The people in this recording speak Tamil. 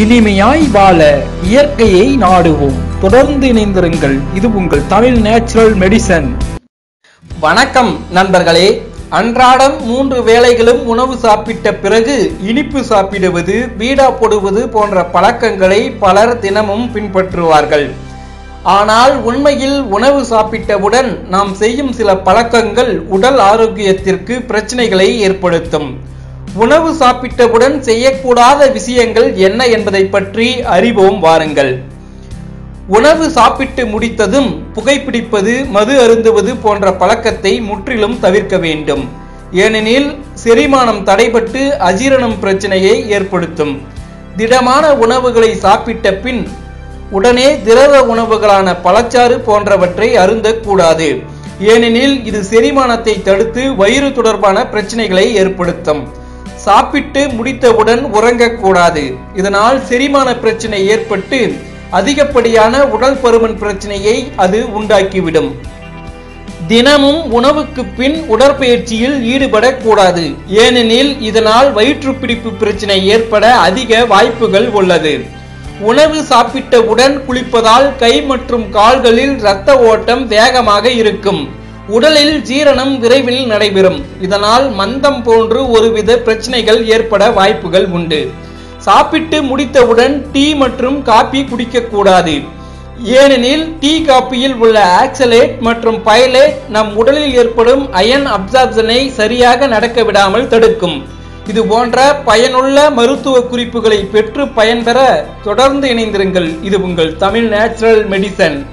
இனிமையாய் வாழ இயற்கையை நாடுவோம். தொடர்ந்து இணைந்திருங்கள். இது உங்கள் தமிழ் நேச்சுரல் மெடிசன். வணக்கம் நண்பர்களே. அன்றாடம் மூன்று வேளைகளும் உணவு சாப்பிட்ட பிறகு இனிப்பு சாப்பிடுவது பீடா போடுவது போன்ற பழக்கங்களை பலர் தினமும் பின்பற்றுவார்கள். ஆனால் உண்மையில் உணவு சாப்பிட்டவுடன் நாம் செய்யும் சில பழக்கங்கள் உடல் ஆரோக்கியத்திற்கு பிரச்சனைகளை ஏற்படுத்தும். உணவு சாப்பிட்டவுடன் செய்யக்கூடாத விஷயங்கள் என்ன என்பதை பற்றி அறிவோம் வாருங்கள். உணவு சாப்பிட்டு முடித்ததும் புகைப்பிடிப்பது மது அருந்துவது போன்ற பழக்கத்தை முற்றிலும் தவிர்க்க வேண்டும். ஏனெனில் செரிமானம் தடைபட்டு அஜீரணம் பிரச்சனையை ஏற்படுத்தும். திடமான உணவுகளை சாப்பிட்ட பின் உடனே திரவ உணவுகளான பழச்சாறு போன்றவற்றை அருந்தக்கூடாது. ஏனெனில் இது செரிமானத்தை தடுத்து வயிறு தொடர்பான பிரச்சனைகளை ஏற்படுத்தும். சாப்பிட்டு முடித்தவுடன் உறங்கக்கூடாது. இதனால் செரிமான பிரச்சனை ஏற்பட்டு அதிகப்படியான உடல் பருமன் பிரச்சனையை அது உண்டாக்கிவிடும். தினமும் உணவுக்கு பின் உடற்பயிற்சியில் ஈடுபடக்கூடாது. ஏனெனில் இதனால் வயிற்றுப்பிடிப்பு பிரச்சனை ஏற்பட அதிக வாய்ப்புகள் உள்ளது. உணவு சாப்பிட்டவுடன் குளிப்பதால் கை மற்றும் கால்களில் இரத்த ஓட்டம் வேகமாக இருக்கும். உடலில் ஜீரணம் விரைவில் நடைபெறும். இதனால் மந்தம் போன்று ஒருவித பிரச்சனைகள் ஏற்பட வாய்ப்புகள் உண்டு. சாப்பிட்டு முடித்தவுடன் டீ மற்றும் காபி குடிக்கக்கூடாது. ஏனெனில் டீ காப்பியில் உள்ள ஆக்சலேட் மற்றும் பைலேட் நம் உடலில் ஏற்படும் அயன் அப்சார்ப்ஷனை சரியாக நடக்க விடாமல் தடுக்கும். இது போன்ற பயனுள்ள மருத்துவ குறிப்புகளை பெற்று பயன்பெற தொடர்ந்து இணைந்திருங்கள். இது உங்கள் தமிழ் நேச்சுரல் மெடிசன்.